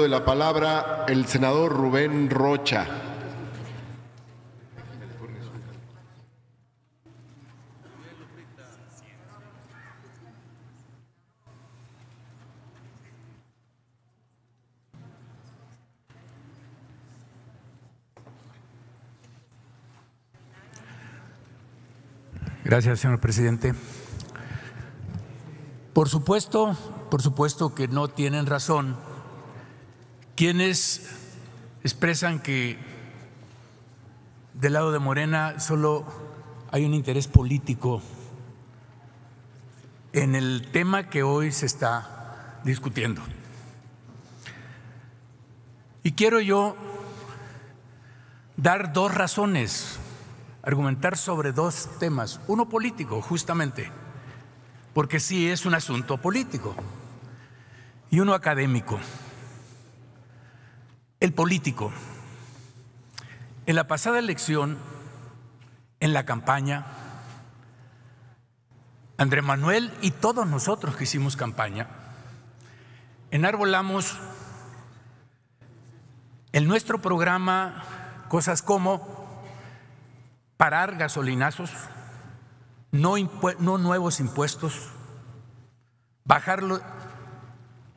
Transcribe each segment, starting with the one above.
de la palabra el senador Rubén Rocha. Gracias, señor presidente. Por supuesto, por supuesto que no tienen razón quienes expresan que del lado de Morena solo hay un interés político en el tema que hoy se está discutiendo. Y quiero yo dar dos razones, argumentar sobre dos temas. Uno político, justamente, porque sí es un asunto político, y uno académico. El político. En la pasada elección, en la campaña, Andrés Manuel y todos nosotros que hicimos campaña, enarbolamos en nuestro programa cosas como parar gasolinazos, no, no nuevos impuestos, bajar,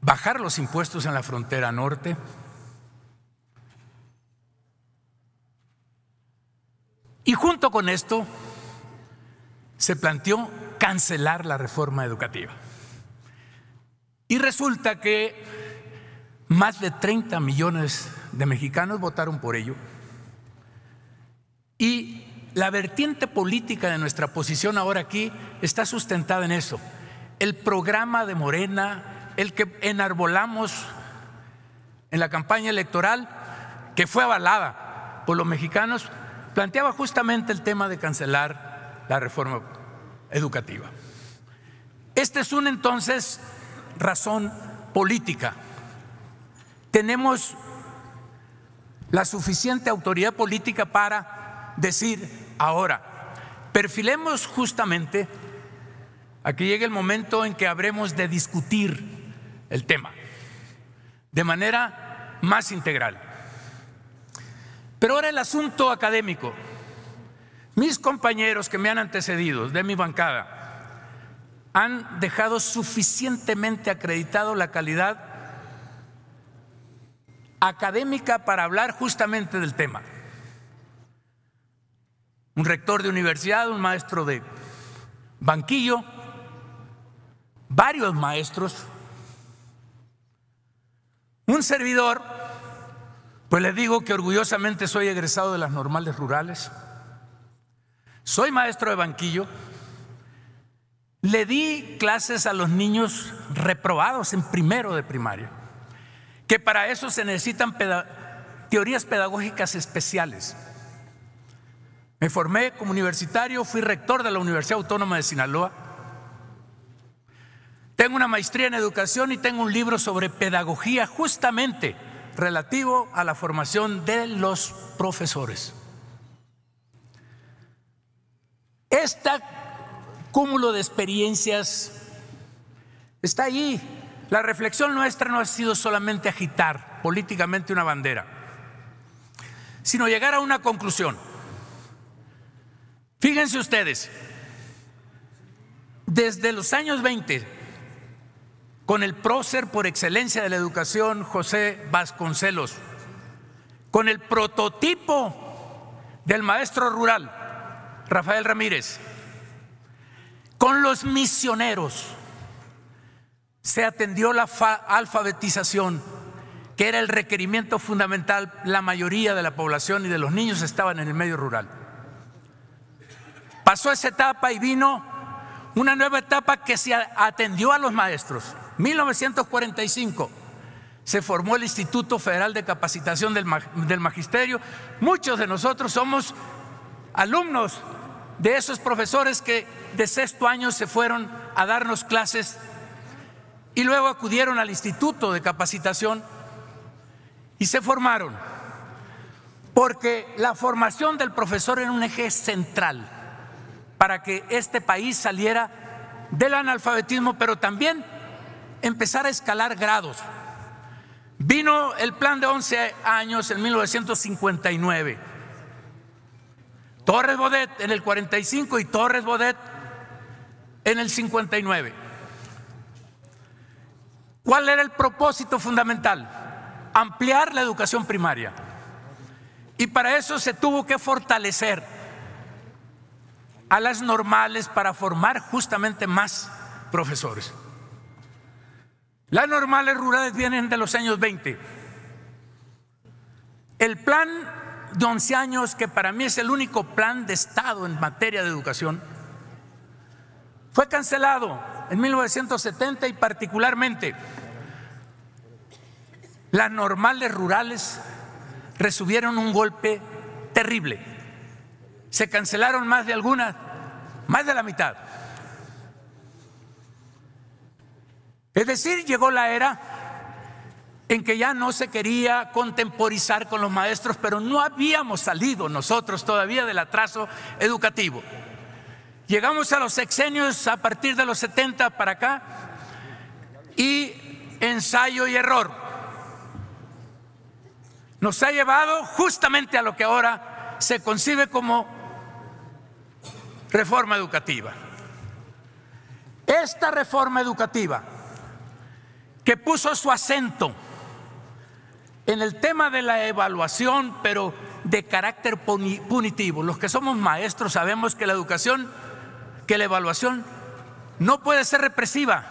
bajar los impuestos en la frontera norte, Y junto con esto se planteó cancelar la reforma educativa. Y resulta que más de 30 millones de mexicanos votaron por ello. Y la vertiente política de nuestra posición ahora aquí está sustentada en eso. El programa de Morena, el que enarbolamos en la campaña electoral, que fue avalada por los mexicanos, planteaba justamente el tema de cancelar la reforma educativa. Esta es una entonces razón política. Tenemos la suficiente autoridad política para decir ahora, perfilemos justamente a que llegue el momento en que habremos de discutir el tema de manera más integral. Pero ahora el asunto académico. Mis compañeros que me han antecedido de mi bancada han dejado suficientemente acreditado la calidad académica para hablar justamente del tema. Un rector de universidad, un maestro de banquillo, varios maestros, un servidor pues les digo que orgullosamente soy egresado de las normales rurales, soy maestro de banquillo, le di clases a los niños reprobados en primero de primaria, que para eso se necesitan teorías pedagógicas especiales. Me formé como universitario, fui rector de la Universidad Autónoma de Sinaloa. Tengo una maestría en educación y tengo un libro sobre pedagogía justamente relativo a la formación de los profesores. Este cúmulo de experiencias está ahí. La reflexión nuestra no ha sido solamente agitar políticamente una bandera, sino llegar a una conclusión. Fíjense ustedes, desde los años 20 con el prócer por excelencia de la educación, José Vasconcelos, con el prototipo del maestro rural, Rafael Ramírez, con los misioneros, se atendió la alfabetización, que era el requerimiento fundamental. La mayoría de la población y de los niños estaban en el medio rural. Pasó esa etapa y vino una nueva etapa que se atendió a los maestros 1945 se formó el Instituto Federal de Capacitación del, Magisterio. Muchos de nosotros somos alumnos de esos profesores que de sexto año se fueron a darnos clases y luego acudieron al Instituto de Capacitación y se formaron. Porque la formación del profesor era un eje central para que este país saliera del analfabetismo, pero también empezar a escalar grados. Vino el plan de 11 años en 1959. Torres Bodet en el 45 y Torres Bodet en el 59. ¿Cuál era el propósito fundamental? Ampliar la educación primaria. Y para eso se tuvo que fortalecer a las normales para formar justamente más profesores. Las normales rurales vienen de los años 20. El plan de 11 años, que para mí es el único plan de Estado en materia de educación, fue cancelado en 1970 y particularmente las normales rurales recibieron un golpe terrible. Se cancelaron más de algunas, más de la mitad. Es decir, llegó la era en que ya no se quería contemporizar con los maestros, pero no habíamos salido nosotros todavía del atraso educativo. Llegamos a los sexenios a partir de los 70 para acá y ensayo y error. Nos ha llevado justamente a lo que ahora se concibe como reforma educativa. Esta reforma educativa que puso su acento en el tema de la evaluación, pero de carácter punitivo. Los que somos maestros sabemos que la educación, que la evaluación no puede ser represiva,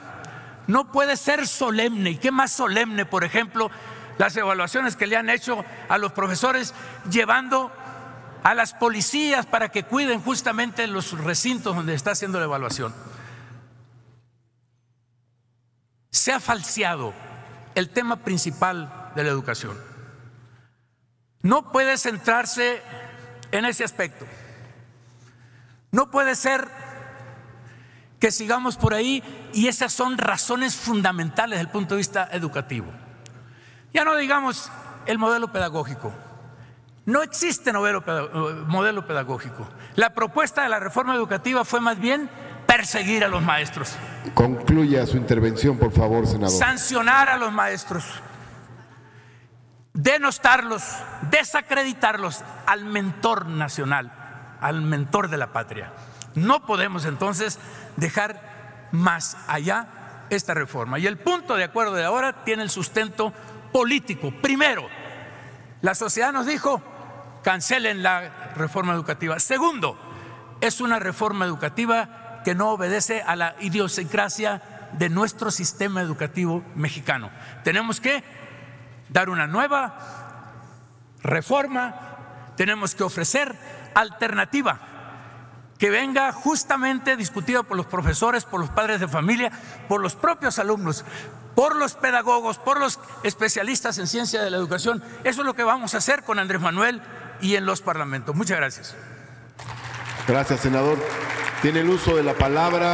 no puede ser solemne. ¿Y qué más solemne, por ejemplo, las evaluaciones que le han hecho a los profesores llevando a las policías para que cuiden justamente los recintos donde está haciendo la evaluación? Se ha falseado el tema principal de la educación. No puede centrarse en ese aspecto. No puede ser que sigamos por ahí y esas son razones fundamentales desde el punto de vista educativo. Ya no digamos el modelo pedagógico. No existe modelo pedagógico. La propuesta de la reforma educativa fue más bien perseguir a los maestros. Concluya su intervención, por favor, senador. Sancionar a los maestros, denostarlos, desacreditarlos al mentor nacional, al mentor de la patria. No podemos entonces dejar más allá esta reforma. Y el punto de acuerdo de ahora tiene el sustento político. Primero, la sociedad nos dijo, cancelen la reforma educativa. Segundo, es una reforma educativa que no obedece a la idiosincrasia de nuestro sistema educativo mexicano. Tenemos que dar una nueva reforma, tenemos que ofrecer alternativa que venga justamente discutida por los profesores, por los padres de familia, por los propios alumnos, por los pedagogos, por los especialistas en ciencia de la educación. Eso es lo que vamos a hacer con Andrés Manuel y en los parlamentos. Muchas gracias. Gracias, senador. Tiene el uso de la palabra.